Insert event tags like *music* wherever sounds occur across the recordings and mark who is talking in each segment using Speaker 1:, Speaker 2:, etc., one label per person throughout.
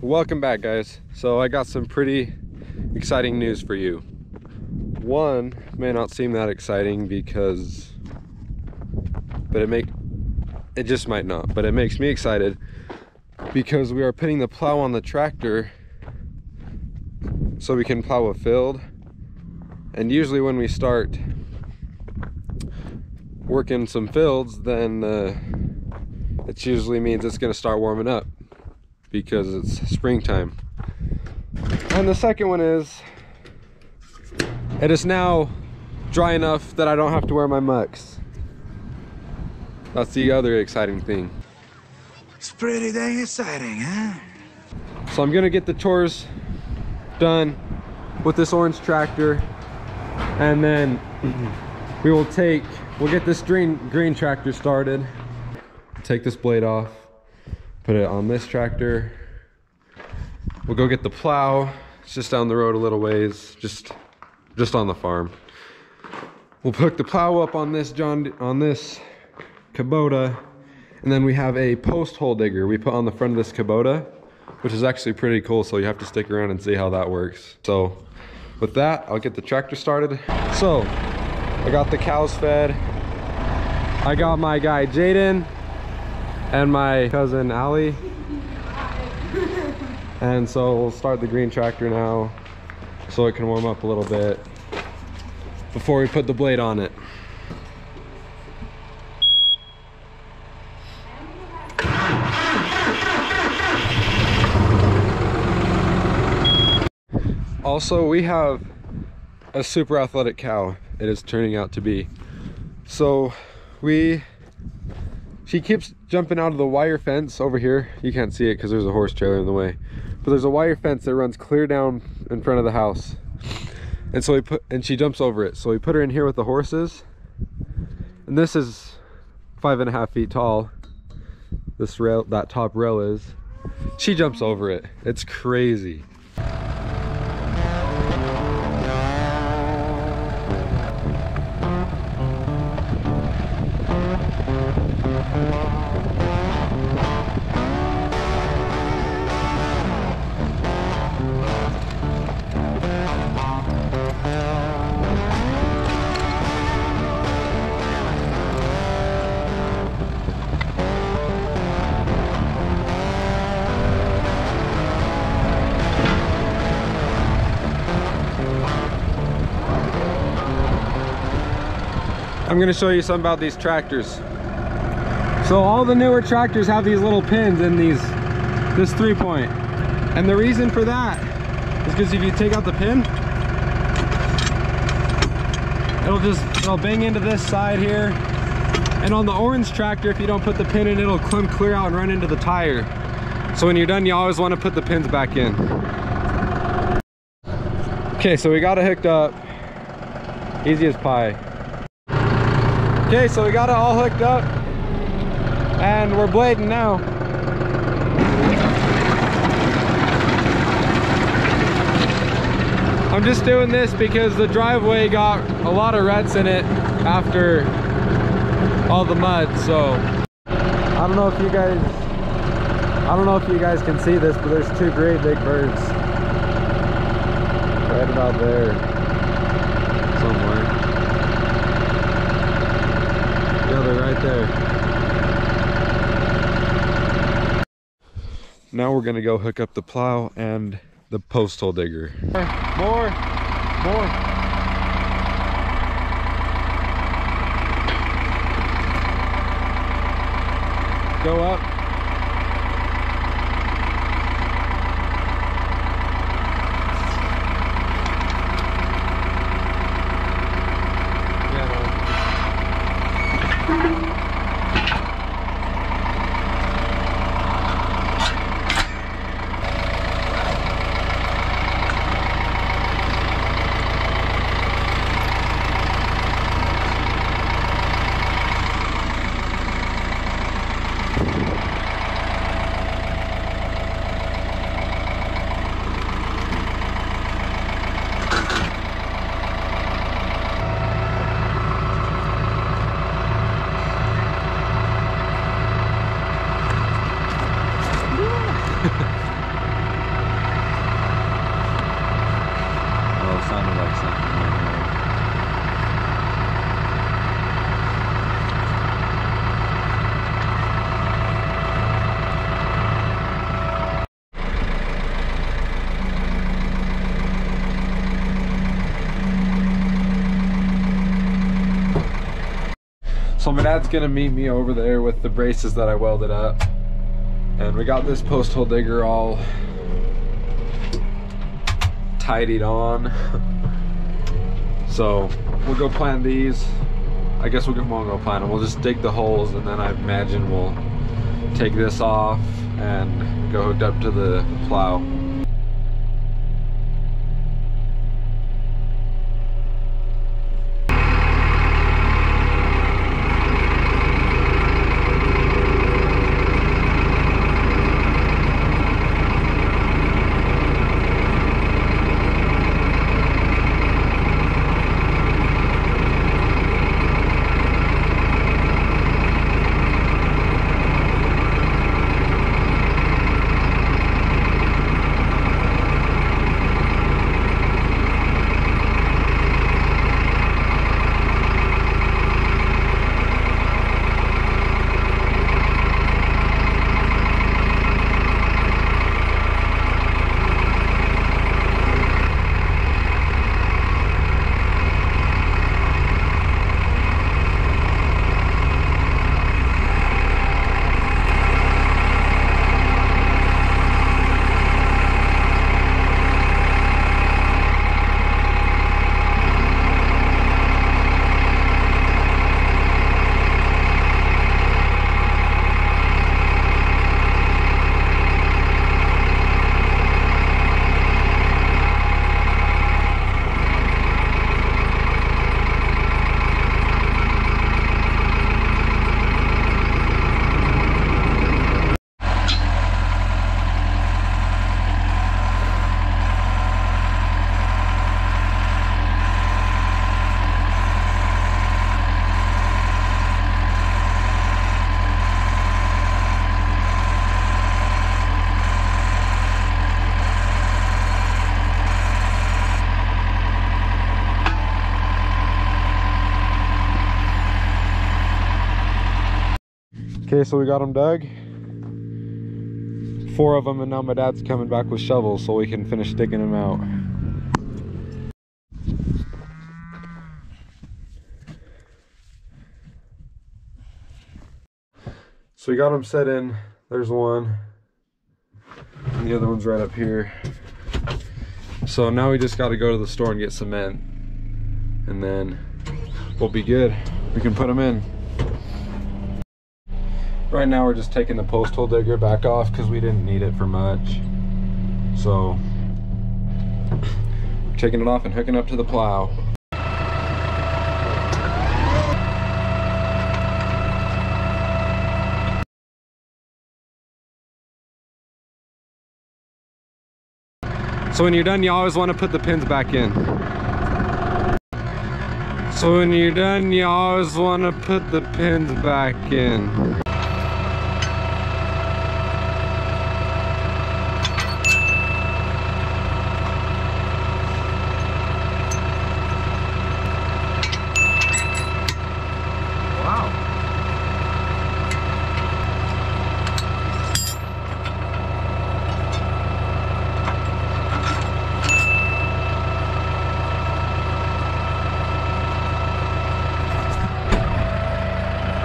Speaker 1: welcome back guys. So i got some pretty exciting news for you. One may not seem that exciting because but it make it just might not but it makes me excited because we are putting the plow on the tractor so we can plow a field. And usually when we start working some fields then uh, it usually means it's going to start warming up because it's springtime. And the second one is it is now dry enough that I don't have to wear my mucks that's the other exciting thing.
Speaker 2: It's pretty dang exciting huh?
Speaker 1: So I'm gonna get the chores done with this orange tractor and then we will take we'll get this green green tractor started. Take this blade off put it on this tractor. We'll go get the plow. It's just down the road a little ways just just on the farm. We'll hook the plow up on this john on this kubota and then we have a post hole digger we put on the front of this kubota which is actually pretty cool so you have to stick around and see how that works. So with that i'll get the tractor started. So i got the cows fed. I got my guy jaden and my cousin Ali. And so we'll start the green tractor now so it can warm up a little bit before we put the blade on it. Also, we have a super athletic cow. It is turning out to be. So we she keeps jumping out of the wire fence over here. You can't see it because there's a horse trailer in the way. But there's a wire fence that runs clear down in front of the house. And so we put, and she jumps over it. So we put her in here with the horses. And this is five and a half feet tall. This rail, that top rail is. She jumps over it. It's crazy. I'm gonna show you something about these tractors. So all the newer tractors have these little pins in these, this three point. And the reason for that is because if you take out the pin, it'll just, it'll bang into this side here. And on the orange tractor, if you don't put the pin in, it'll come clear out and run into the tire. So when you're done, you always wanna put the pins back in. Okay, so we got it hooked up. Easy as pie. Okay, so we got it all hooked up and we're blading now. I'm just doing this because the driveway got a lot of ruts in it after all the mud, so I don't know if you guys I don't know if you guys can see this, but there's two great big birds right about there somewhere. Yeah, they're right there. Now we're gonna go hook up the plow and the post hole digger. More, more. Go up. So my dad's gonna meet me over there with the braces that I welded up. And we got this post hole digger all tidied on. *laughs* So we'll go plant these. I guess we'll go, won't go plant them. We'll just dig the holes and then I imagine we'll take this off and go hooked up to the plow. Okay, so we got them dug. Four of them, and now my dad's coming back with shovels so we can finish digging them out. So we got them set in. There's one. And the other one's right up here. So now we just got to go to the store and get cement. And then we'll be good. We can put them in. Right now we're just taking the post hole digger back off because we didn't need it for much. So, we're *clears throat* taking it off and hooking up to the plow. So when you're done, you always want to put the pins back in. So when you're done, you always want to put the pins back in.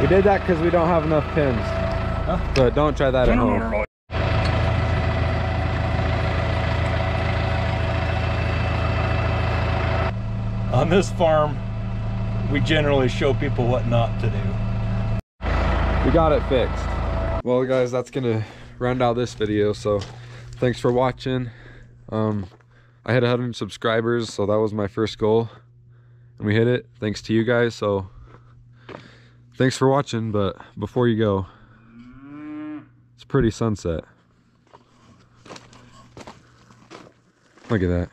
Speaker 1: We did that because we don't have enough pins. But don't try that at home.
Speaker 3: On this farm, we generally show people what not to do.
Speaker 1: We got it fixed. Well guys, that's gonna round out this video. So thanks for watching. Um, I hit 100 subscribers, so that was my first goal. And we hit it thanks to you guys. So thanks for watching. But before you go, it's pretty sunset. Look at that.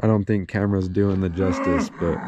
Speaker 1: I don't think camera's doing the justice, but